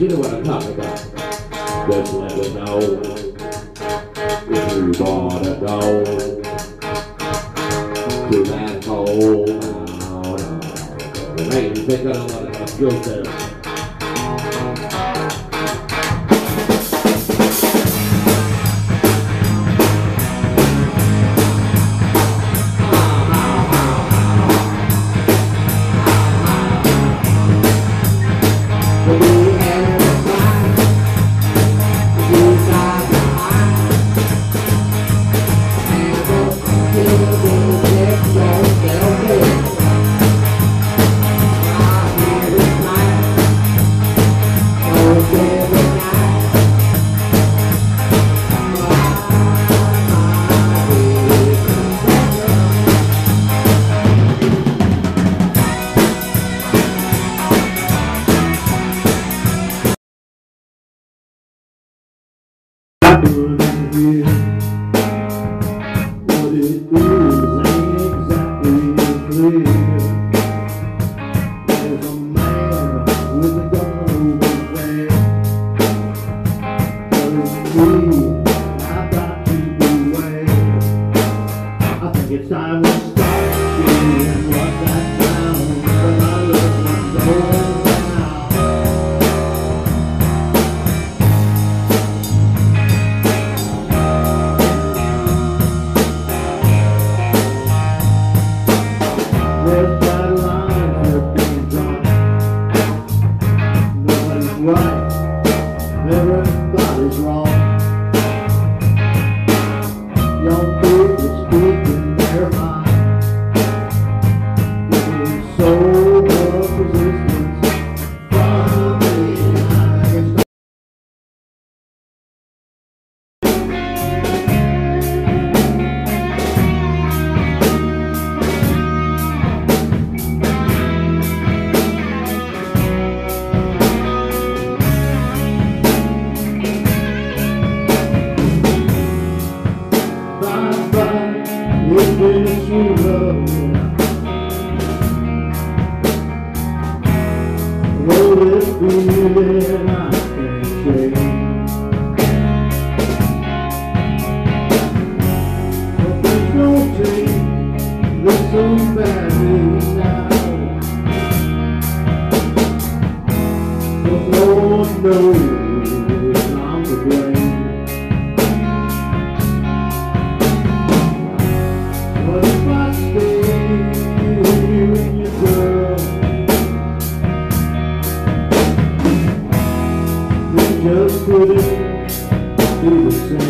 You know what I'm talking about. Just let me know if you wanna go to that hole. No, no, no. Range, they got a lot of skills there. Couldn't it's time we start feeling I can't shake. But so now. Knows I'm to blame. But if I stay here in your world, just couldn't be the same.